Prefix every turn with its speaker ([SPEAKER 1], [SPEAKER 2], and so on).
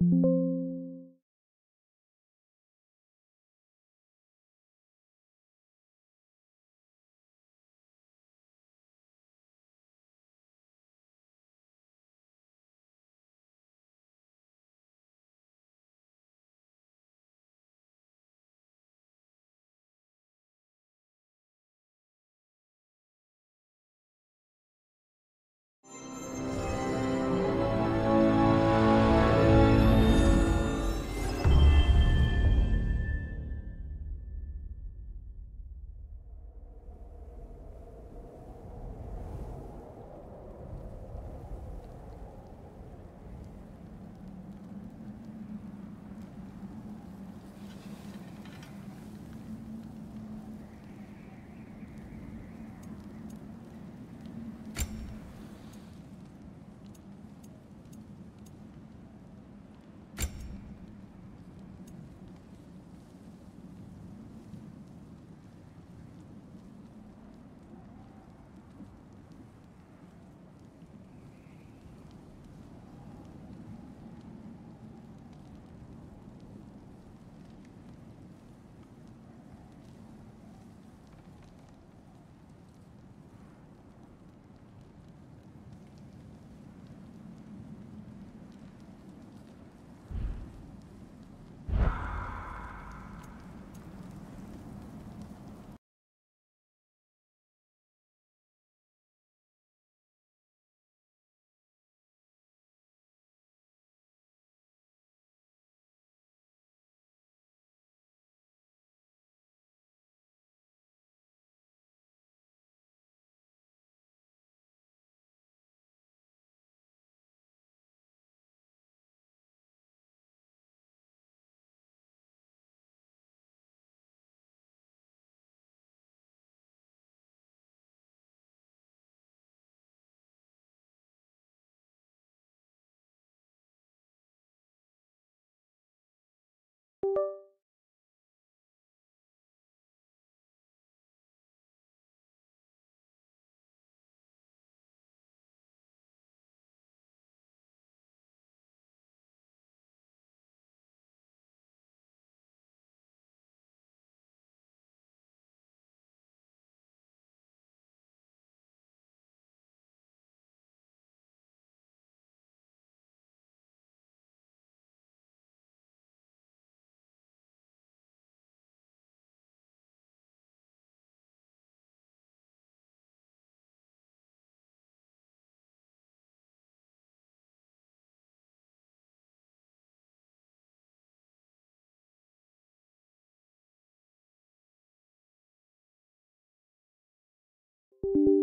[SPEAKER 1] thank you you